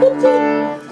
呼 呼